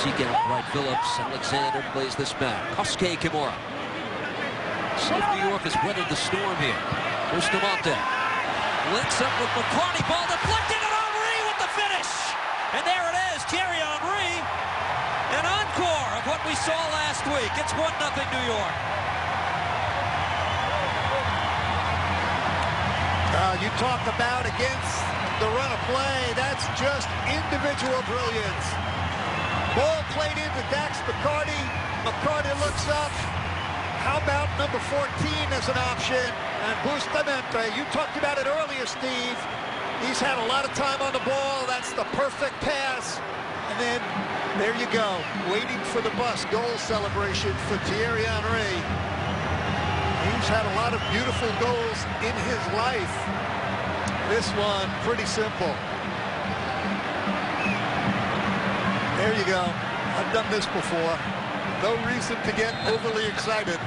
seek out Wright Phillips. Alexander plays this back. Kosuke Kimura. If New York has weathered the storm here. Bustamante links up with McCarty. Ball deflected and Henry with the finish. And there it is, Thierry Henry. An encore of what we saw last week. It's 1-0 New York. Uh, you talk about against the run of play. That's just individual brilliance. Played into Dax McCarty. McCarty looks up. How about number 14 as an option? And Bustamante, you talked about it earlier, Steve. He's had a lot of time on the ball. That's the perfect pass. And then there you go, waiting for the bus goal celebration for Thierry Henry. He's had a lot of beautiful goals in his life. This one, pretty simple. There you go. I've done this before. No reason to get overly excited.